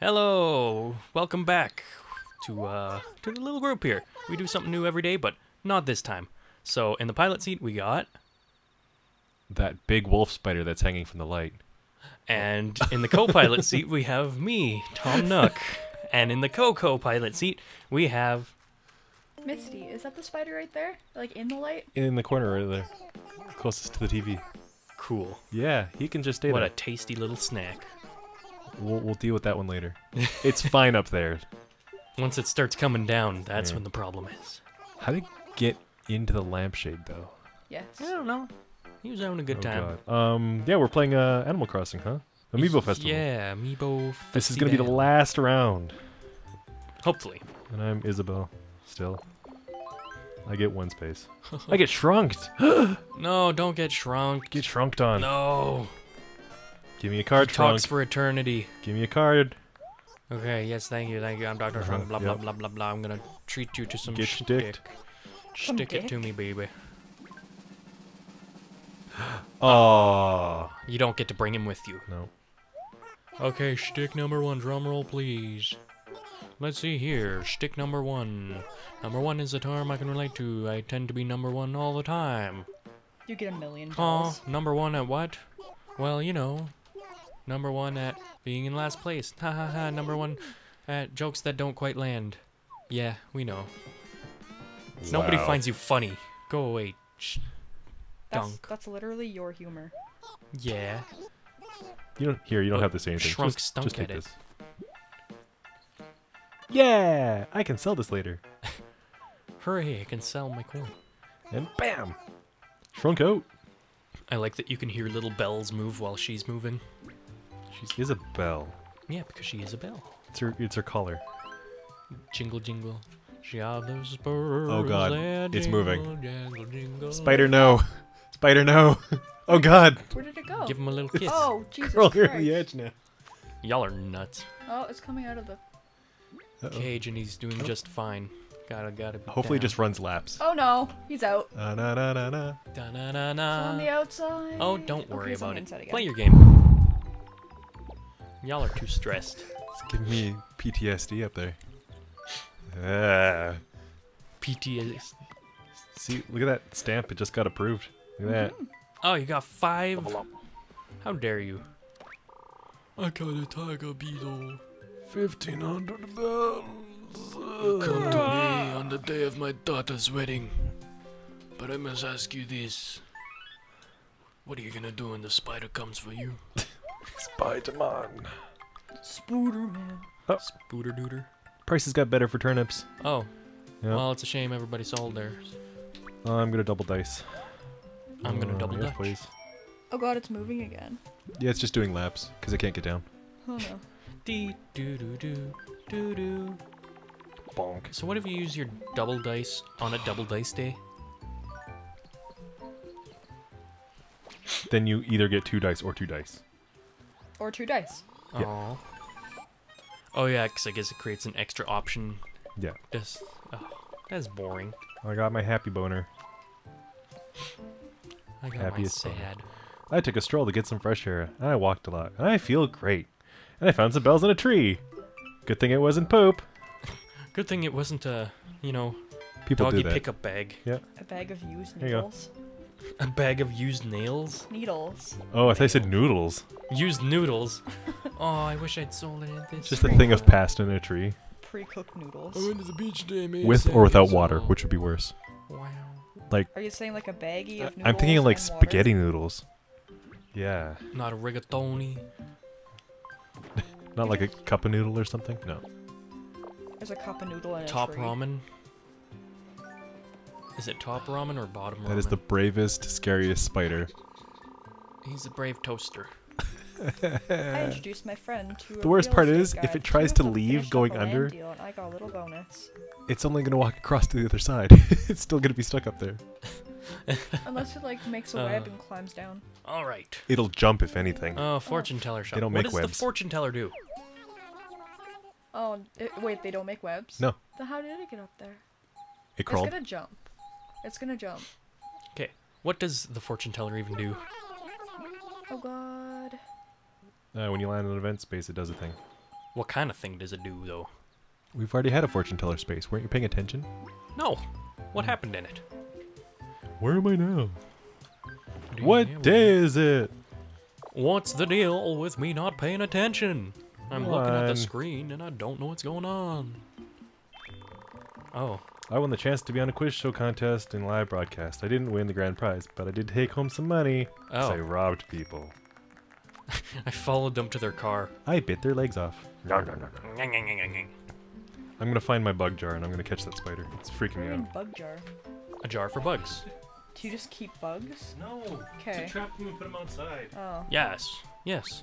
Hello, welcome back to uh to the little group here. We do something new every day, but not this time. So in the pilot seat we got, That big wolf spider that's hanging from the light. and in the co-pilot seat we have me, Tom Nook, and in the co-co-pilot seat we have Misty, is that the spider right there? Like in the light? In the corner right there. Closest to the TV. Cool. Yeah, he can just stay there. What a tasty little snack. We'll, we'll deal with that one later. it's fine up there. Once it starts coming down, that's Yeah. when the problem is. How to get into the lampshade though? Yes. I don't know. He was having a good Oh, time. God. Um, yeah, we're playing uh, Animal Crossing, huh? Amiibo Festival. Yeah, Amiibo. This is gonna be the last round, Hopefully. and I'm Isabelle. Still, I get one space. I get shrunked. No, don't get shrunk. Get shrunked on. No. Give me a card, Talks for eternity. Give me a card. Okay, yes, thank you, thank you. I'm Dr. Uh-huh, Shrunk, blah, blah, yep. blah, blah, blah. I'm gonna treat you to some Get shtick. sticked. Some Stick it to me, baby. Oh You don't get to bring him with you. no. Okay, shtick number one, drum roll, please. Let's see here. Shtick number one. Number one is a term I can relate to. I tend to be number one all the time. You get a million Oh, balls. number one at what? Well, you know, number one at being in last place. Ha ha ha. Number one at jokes that don't quite land. Yeah, we know. Nobody finds you funny. Go away. Sh- That's, dunk. that's literally your humor. yeah. You don't here. You don't But have to say anything. Shrunk just, stunk just take at it. this. Yeah, I can sell this later. Hooray! I can sell my coin. And bam, shrunk out. I like that you can hear little bells move while she's moving. She's Isabelle. Yeah, because she is a bell. It's her. It's her collar. Jingle jingle. She have those spurs Oh, God. that It's jingle, moving. Jingle, jingle. Spider, no. Spider, no. Oh God. Where did it go? Give him a little kiss. Oh, Jesus Curl here Christ. on the edge now. Y'all are nuts. Oh, it's coming out of the... Uh-oh. Cage and he's doing just fine. Gotta gotta be. Hopefully, it down. just runs laps. Oh no, he's out. Uh, na na na na. Da na na He's na. on the outside. Oh, don't Okay, worry he's on about the it. inside again. Play your game. Y'all are too stressed. It's giving me PTSD up there. Ah. PTS. See, look at that stamp. It just got approved. Look at that. Oh, you got five. How dare you? I got a tiger beetle. Fifteen hundred bells. Come to me on the day of my daughter's wedding. But I must ask you this. What are you gonna do when the spider comes for you? Spider-Man. Spooderman. Spooter dooter. Prices got better for turnips. Oh, Yeah. well, it's a shame everybody sold theirs. I'm gonna double dice. I'm gonna Uh, double yes, dutch. please. Oh god, it's moving again. Yeah, it's just doing laps because it can't get down. Oh no. Dee doo doo doo doo doo. Bonk. So what if you use your double dice on a double dice day? Then you either get two dice or two dice. Or two dice. Yeah. Aw. Oh yeah, 'cause I guess it creates an extra option. Yeah. Just, oh, that's boring. I got my happy boner. I got Happy my as fuck. sad. I took a stroll to get some fresh air, and I walked a lot, and I feel great. And I found some bells in a tree. Good thing it wasn't poop. Good thing it wasn't a, you know, People doggy do pickup bag. Yeah. A bag of used Here needles. A bag of used nails. Needles. Oh, I thought you said noodles. Used noodles. oh, I wish I'd sold it at this. Just a thing of pasta in a tree, Pre-cooked noodles. went to the beach today, mate. with or without water, which would be worse. Wow. Like. Are you saying like a baggie of noodles I'm thinking like and water? spaghetti noodles. Yeah, Not a rigatoni. not like a cup of noodle or something. No. There's a cup of noodle and a Top tree. ramen. Is it top ramen or bottom ramen? That is the bravest, scariest spider. He's a brave toaster. I introduced my friend to a The worst part estate is, if it tries to leave going under- I got a little bonus. It's only gonna walk across to the other side. it's still gonna be stuck up there. Unless it like makes a Uh. web and climbs down. All right. It'll jump if anything. Oh, fortune teller shop. don't make what make does webs. the fortune teller do? Oh, it, wait, they don't make webs? No. Then how did it get up there? It crawled. It's gonna jump. It's gonna jump. Okay. What does the fortune teller even do? Oh god. Uh, when you land in an event space, it does a thing. What kind of thing does it do, though? We've already had a fortune teller space. Weren't you paying attention? No. What happened in it? Where am I now? Do What day is it? What's the deal with me not paying attention? I'm looking at the screen and I don't know what's going on. Oh, I won the chance to be on a quiz show contest and live broadcast. I didn't win the grand prize, but I did take home some money. 'cause I Oh. robbed people. I followed them to their car. I bit their legs off. No, no, no, no. A I'm gonna find my bug jar and I'm gonna catch that spider. It's freaking me out. bug jar. A jar for bugs. Do you just keep bugs? No. Okay. To trap them and put them outside. Oh. Yes, yes.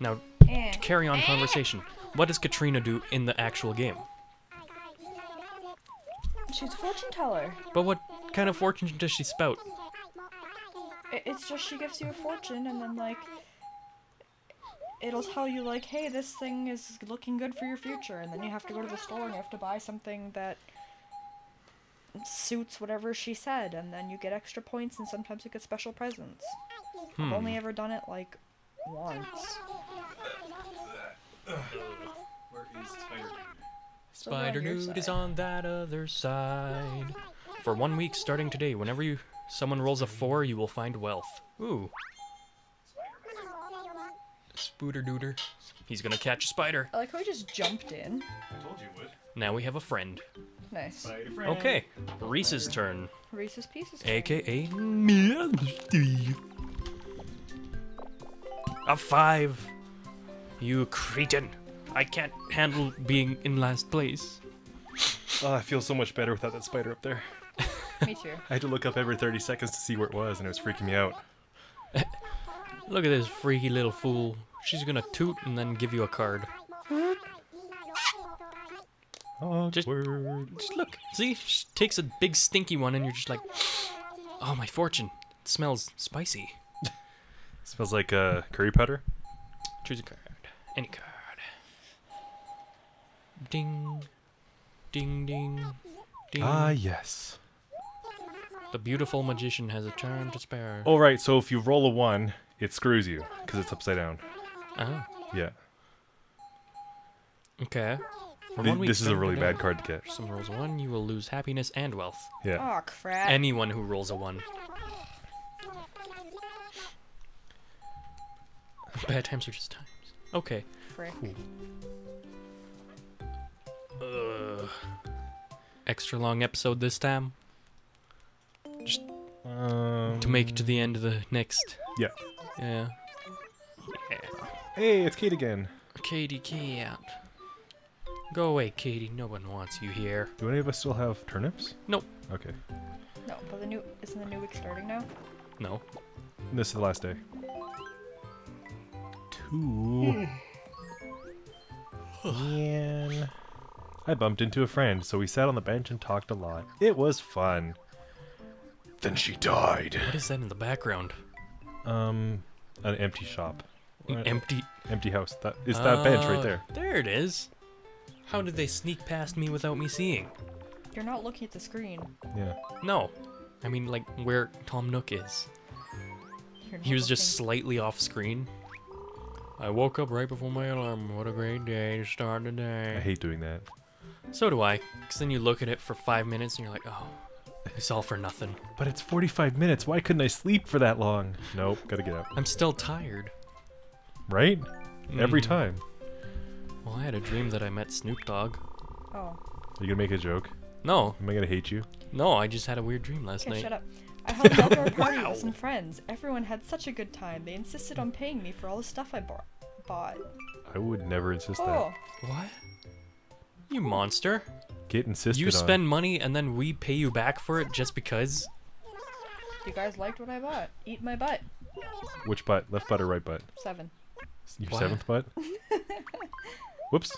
Now, Eh. to carry on conversation. What does Katrina do in the actual game? She's a fortune teller. But what kind of fortune does she spout? It's just she gives you a fortune and then like it'll tell you like, hey, this thing is looking good for your future, and then you have to go to the store and you have to buy something that suits whatever she said, and then you get extra points and sometimes you get special presents. I've Hmm. only ever done it like once. Where is spider? Spider Dude is on that other side. For one week starting today, whenever you someone rolls a four, you will find wealth. Ooh. Spooter Dooter. He's gonna catch a spider. I like how we just jumped in. I told you would. Now we have a friend. Nice. Friend. Okay, Reese's turn. Reese's Pieces. AKA me Steve. A five. You cretin. I can't handle being in last place. Oh, I feel so much better without that spider up there. Me too. I had to look up every 30 seconds to see where it was, and it was freaking me out. Look at this freaky little fool. She's gonna toot and then give you a card. Just- Just look. See? She takes a big stinky one and you're just like, oh, my fortune. It smells spicy. Smells like uh, curry powder. Choose a card. Any card. Ding. Ding, ding. Ding. Ah, yes. the beautiful magician has a turn to spare. All right, so if you roll a one, it screws you because it's upside down. Oh. Yeah. Okay. For Th- this is a really bad card to get. If someone rolls a one, you will lose happiness and wealth. Yeah. Oh crap. Anyone who rolls a one. Bad times are just times. Okay. Frick. Ugh. Extra long episode this time Just Um, to make it to the end of the next. Yeah. Yeah. Yeah. Hey, it's Kate again. Katie Cat. Go away, Katie. No one wants you here. Do any of us still have turnips? Nope. Okay. No, but the new isn't the new week starting now? No. This is the last day. Two. Man. I bumped into a friend, so we sat on the bench and talked a lot. It was fun. Then she died. What is that in the background? Um, an empty shop. An empty. Empty house. That is that bench right Oh, there. There it is. How did they sneak past me without me seeing? You're not looking at the screen. Yeah. No. I mean, like, where Tom Nook is. He was just slightly off screen. I woke up right before my alarm. What a great day to start the day. I hate doing that. So do I. Because then you look at it for five minutes and you're like, oh, it's all for nothing. But it's 45 minutes. Why couldn't I sleep for that long? Nope, gotta get up. I'm still tired. Right? Every Mhm. time. Well, I had a dream that I met Snoop Dogg. Oh. Are you gonna make a joke? No, Am I gonna hate you? no, I just had a weird dream last Okay, night. shut up. I held an outdoor party Wow. with some friends. Everyone had such a good time. They insisted on paying me for all the stuff I bought. Bought. I would never insist Oh, What? You monster. that. Get insisted You on. spend money and then we pay you back for it just because? you guys liked what I bought. Eat my butt. Which butt? Left butt or right butt? Seven. Your What? seventh butt? Whoops.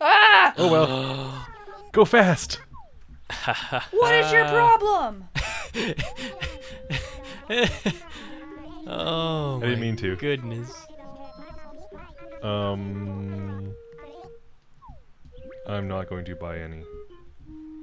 Ah! Oh well. Go fast. What is your problem? Oh, I didn't my mean to. Goodness. Um. I'm not going to buy any.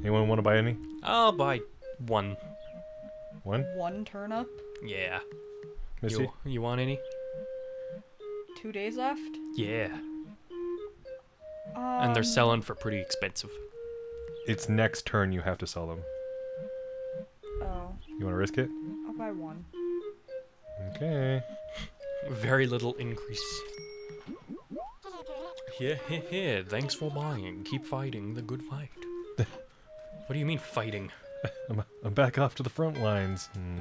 Anyone want to buy any? I'll buy one. One? One turnip. Yeah. Missy? You, you want any? Two days left. Yeah. and they're Um, selling for pretty expensive. It's next turn you have to sell them. Oh, You want to risk it? I'll buy one. Okay. Very little increase. Yeah, yeah, yeah. Thanks for buying. Keep fighting the good fight. what do you mean fighting? I'm, I'm back off to the front lines. Hmm.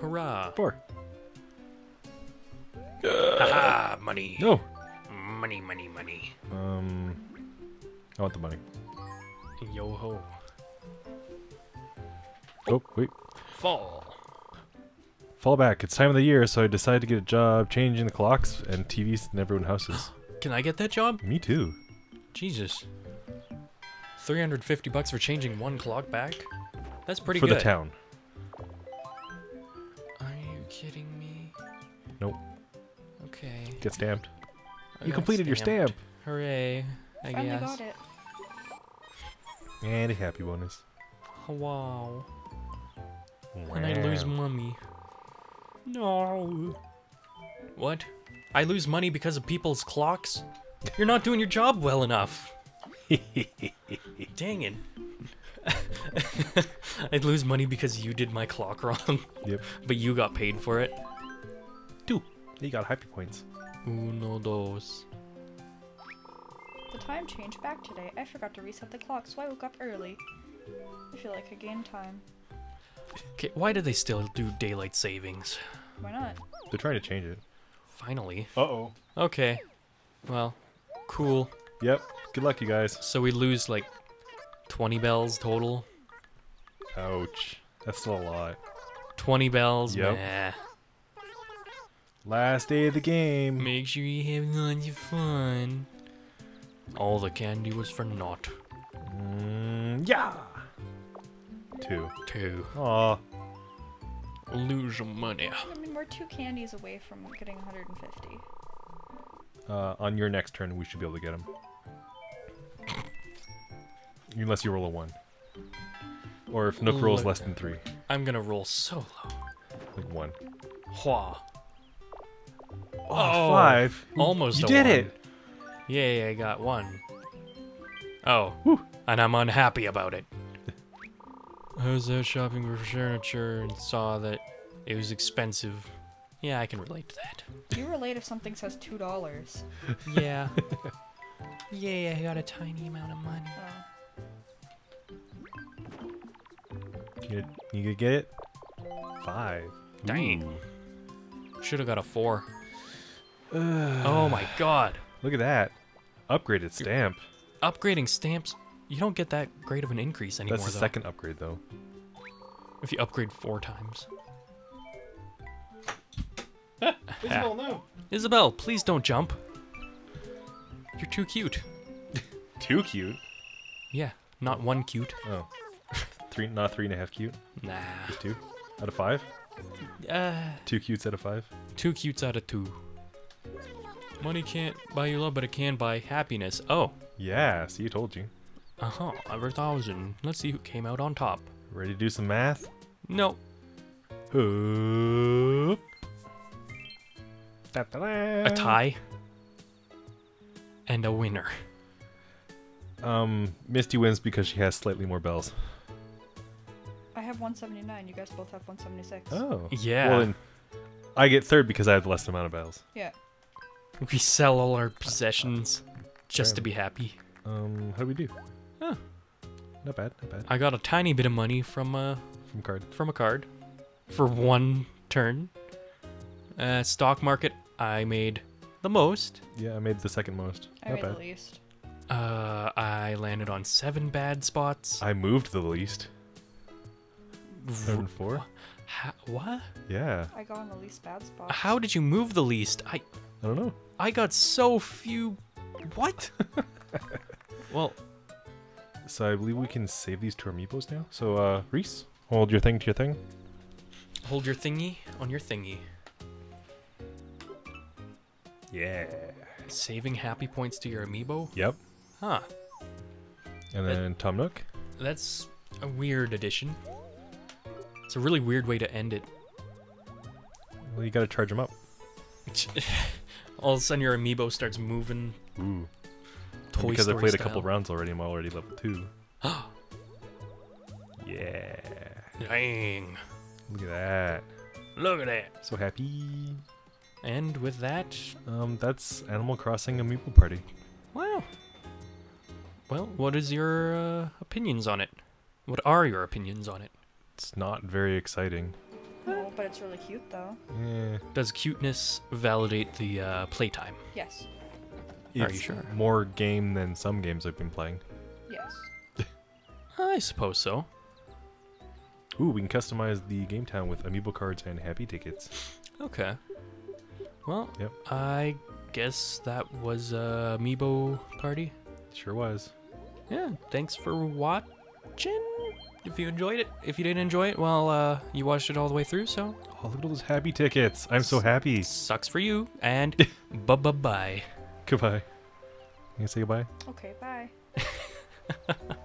Hurrah! Four. Haha! Money. No. Money, money, money. Um. I want the money. Yo ho. Oh wait. Fall. Fall back. It's time of the year, so I decided to get a job changing the clocks and TVs in everyone's houses. Can I get that job? Me too. Jesus. 350 bucks for changing one clock back? That's pretty For good. the town. Are you kidding me? Nope. Okay. Get stamped. I You got completed your stamp. Hooray. I Finally guess. got it. And a happy bonus. Wow. And I lose Wow. Money. No. What? I lose money because of people's clocks? You're not doing your job well enough. Dang it. I'd lose money because you did my clock wrong, Yep. but you got paid for it. Two. You got happy points. Uno, dos. The time changed back today. I forgot to reset the clock, so I woke up early. I feel like I gained time. Okay, why do they still do daylight savings? Why not? They're trying to change it. Finally. Uh oh. Okay. Well, cool. Yep. Good luck, you guys. So we lose like 20 bells total. Ouch. That's still a lot. 20 bells. Yep. Nah. Last day of the game. Make sure you have lots of fun. All the candy was for naught. Mm, yeah. Two. Two. Aw. Lose your money. I mean, we're two candies away from getting 150. Uh, on your next turn, we should be able to get them. Unless you roll a one. Or if Nook rolls less than three. I'm gonna roll solo. Like one. Hua. Oh, five. Almost You a did one. it. Yay, I got one. Oh. Whew. And I'm unhappy about it. I was out shopping for furniture and saw that it was expensive. Yeah, I can relate to that. You relate if something says two dollars. Yeah. Yay, I got a tiny amount of money. Oh. You, you could get it? Five. Dang. Should have got a four. Ooh. Oh my god. Look at that. Upgraded stamp. Upgrading stamps, you don't get that great of an increase anymore That's the though. second upgrade, though. If you upgrade four times. Isabelle, no. Isabelle, please don't jump. You're too cute. Too cute. Yeah, not one cute. Oh. three, not three and a half cute. Nah. Just two. Out of five? Uh, Two cutes out of five? two cutes out of two. Money can't buy you love, but it can buy happiness. Oh, Yeah, see, you told you. Uh huh, over a thousand. Let's see who came out on top. Ready to do some math? No, Hoop. a tie. And a winner. Um, Misty wins because she has slightly more bells. I have 179. You guys both have 176. Oh. Yeah. Well, then I get third because I have the less amount of bells. Yeah. We sell all our possessions just to be happy. Um, how do we do? Huh. Not bad, not bad. I got a tiny bit of money from uh From card. from a card for one turn. Uh, stock market, I made the most. Yeah, I made the second most. I not made bad. the least. Uh, I landed on seven bad spots. I moved the least. Seven four. Ha- what? Yeah. I got on the least bad spot. How did you move the least? I I don't know. I got so few. What? well, So I believe we can save these to our amiibos now. So uh, Reese, hold your thing to your thing. hold your thingy on your thingy. Yeah. Saving happy points to your amiibo? Yep. Huh. And That- then Tom Nook. That's a weird addition. It's a really weird way to end it. Well, you gotta charge him up. All of a sudden, your amiibo starts moving. Ooh. And Toy because I Story played a couple rounds already, I'm already level two. yeah. Dang! Look at that. Look at that. So happy. And with that, Um, that's Animal Crossing Amiibo Party. wow. Well, what is your uh, opinions on it? What are your opinions on it? It's not very exciting. No, but it's really cute though. Yeah. Does cuteness validate the uh, playtime? Yes. Are you sure? More game than some games I've been playing. Yes. I suppose so. Ooh, we can customize the game town with amiibo cards and happy tickets. Okay. Well, Yep. I guess that was a amiibo party. Sure was. Yeah, thanks for watching. If you enjoyed it, if you didn't enjoy it, well, uh, you watched it all the way through, so Oh, look at all those happy tickets. I'm so happy. sucks for you. And bye bye bye. Goodbye. You gonna say goodbye? Okay, bye.